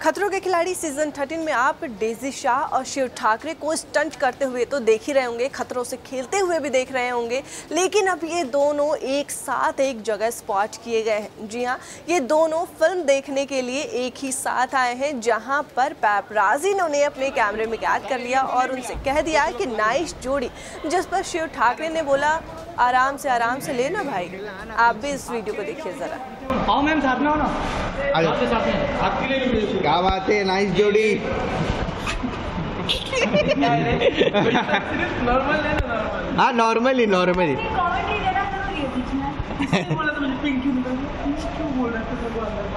खतरों के खिलाड़ी सीज़न 13 में आप डेजी शाह और शिव ठाकरे को स्टंट करते हुए तो देख ही रहे होंगे, खतरों से खेलते हुए भी देख रहे होंगे, लेकिन अब ये दोनों एक साथ एक जगह स्पॉट किए गए हैं। जी हाँ ये दोनों फ़िल्म देखने के लिए एक ही साथ आए हैं, जहाँ पर पैपराजी ने उन्हें अपने कैमरे में कैद कर लिया और उनसे कह दिया कि नाइस जोड़ी, जिस पर शिव ठाकरे ने बोला आराम से आराम से लेना भाई। आप भी इस वीडियो को देखिए ज़रा। आओ मैम साथ में आओ ना। आपके साथ में। आपके लिए क्या बात है नाइस जोड़ी। नॉर्मल लेना नॉर्मल हाँ। नॉर्मली है में। बोला तो मुझे पिंक क्यों बोल रहा था